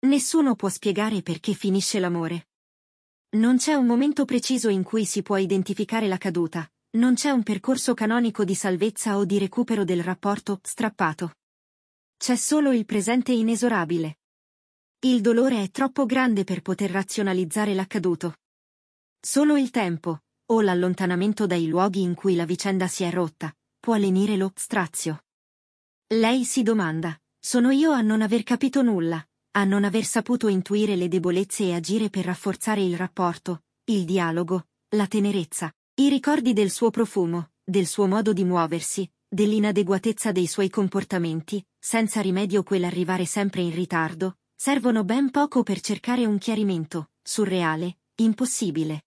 Nessuno può spiegare perché finisce l'amore. Non c'è un momento preciso in cui si può identificare la caduta, non c'è un percorso canonico di salvezza o di recupero del rapporto strappato. C'è solo il presente inesorabile. Il dolore è troppo grande per poter razionalizzare l'accaduto. Solo il tempo, o l'allontanamento dai luoghi in cui la vicenda si è rotta, può lenire lo strazio. Lei si domanda, sono io a non aver capito nulla, a non aver saputo intuire le debolezze e agire per rafforzare il rapporto, il dialogo, la tenerezza, i ricordi del suo profumo, del suo modo di muoversi, dell'inadeguatezza dei suoi comportamenti, senza rimedio quell'arrivare sempre in ritardo, servono ben poco per cercare un chiarimento, surreale, impossibile.